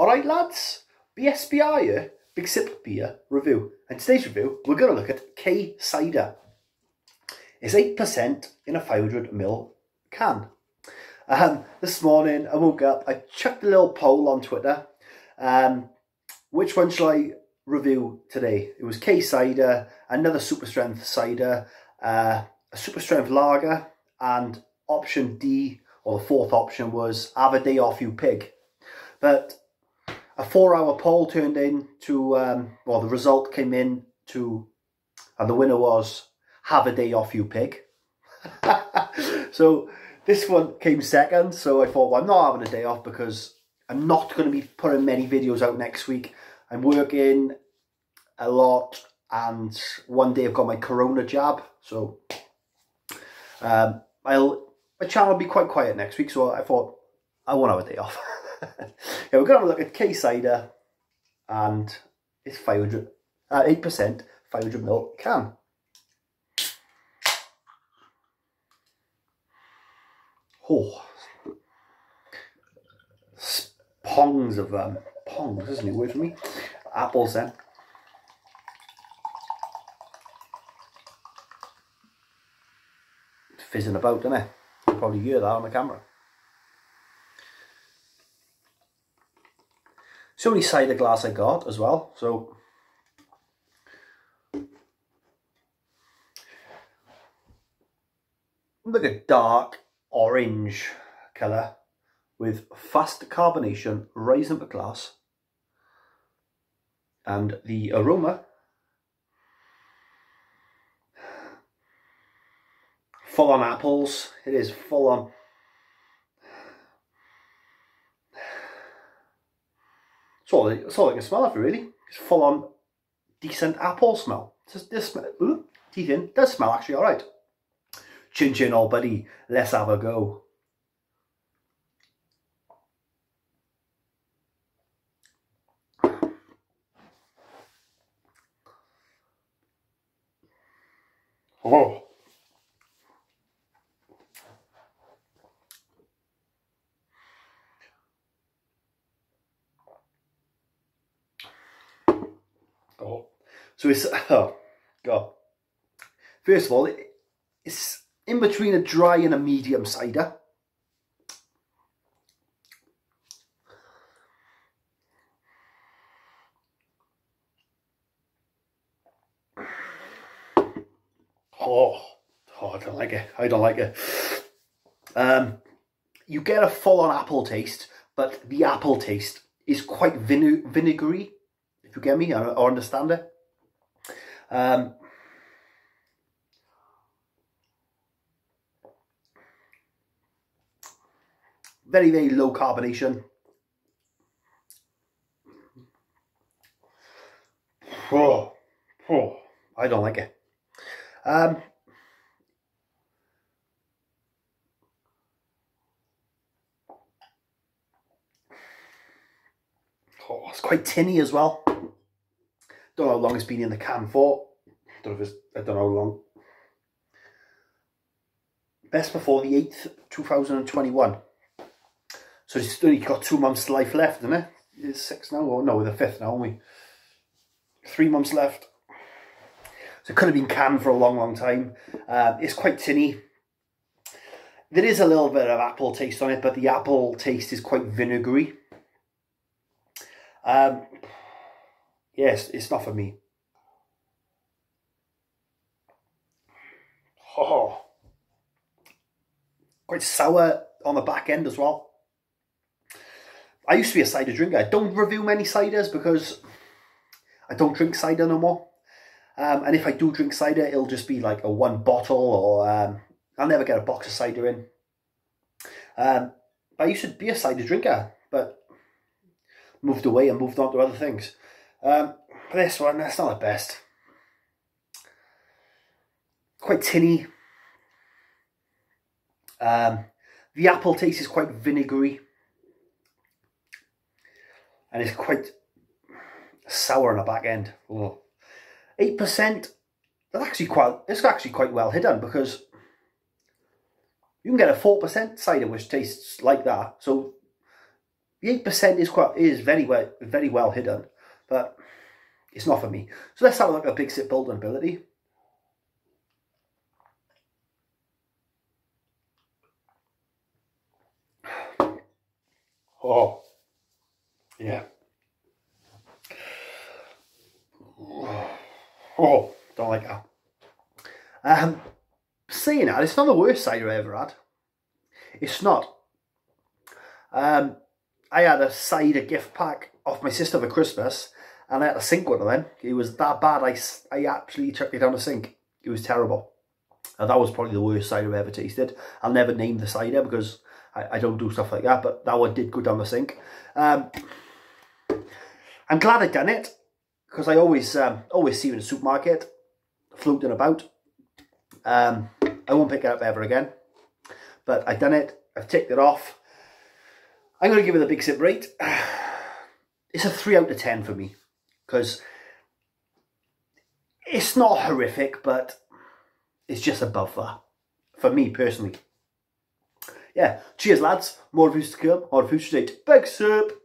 Alright lads, BSBR here, Big Sip Beer review. And today's review, we're going to look at K Cider. It's 8% in a 500ml can. Um, this morning I woke up, I chucked a little poll on Twitter. Um, which one shall I review today? It was K Cider, another super strength cider, uh, a super strength lager, and option D, or the fourth option was have a day off you pig. But a four hour poll turned in to, um, well, the result came in to, and the winner was have a day off you pig. so this one came second. So I thought, well, I'm not having a day off because I'm not going to be putting many videos out next week. I'm working a lot and one day I've got my corona jab. So um, I'll, my channel will be quite quiet next week. So I thought I won't have a day off. yeah, we're going to have a look at K-Cider and it's 500, uh, 8% 500 ml can. Oh, pongs of um, pongs, isn't it? Word for me. Apples then. It's fizzing about, doesn't it? You probably hear that on the camera. It's the only cider glass I got as well, so. Look at dark orange colour with fast carbonation rising up the glass. And the aroma. Full on apples. It is full on It's all, it's all I can smell of it really. It's full on decent apple smell. Just this smell, teeth in, does smell actually alright. Chin chin old buddy, let's have a go. Oh. Oh. So it's, oh, God. First of all, it, it's in between a dry and a medium cider. Oh, oh, I don't like it. I don't like it. Um, you get a full-on apple taste, but the apple taste is quite vine vinegary if you get me or, or understand it. Um, very, very low carbonation. Oh, oh, I don't like it. Um, oh, it's quite tinny as well. Don't know how long it's been in the can for. Don't know if it's, I don't know how long. Best before the 8th, 2021. So it's only got two months life left, isn't it? It's six now, or no, we're the fifth now, aren't we? Three months left. So it could have been canned for a long, long time. Um, it's quite tinny. There is a little bit of apple taste on it, but the apple taste is quite vinegary. Um, yes, it's not for me. Oh, quite sour on the back end as well. I used to be a cider drinker. I don't review many ciders because I don't drink cider no more. Um, and if I do drink cider, it'll just be like a one bottle or um, I'll never get a box of cider in. Um, I used to be a cider drinker, but moved away and moved on to other things. Um, this one, that's not the best. Quite tinny. Um, the apple taste is quite vinegary and it's quite sour on the back end. Eight percent. That's actually quite. It's actually quite well hidden because you can get a four percent cider which tastes like that. So the eight percent is quite is very well very well hidden, but it's not for me. So let's have a look at Big sit building ability. Oh, yeah. Oh, don't like that. Um, saying that, it's not the worst cider I ever had. It's not. Um, I had a cider gift pack off my sister for Christmas, and I had to sink one of them. It was that bad. I, I actually chucked it down the sink. It was terrible. And that was probably the worst cider I've ever tasted. I'll never name the cider because I, I don't do stuff like that, but that one did go down the sink. Um, I'm glad I done it because I always um, always see you in the supermarket floating about. Um, I won't pick it up ever again, but I've done it. I've ticked it off. I'm going to give it a big sip rate. It's a 3 out of 10 for me because it's not horrific, but it's just above that for me personally. Yeah, cheers lads. More reviews to come. More reviews to date. Big sip.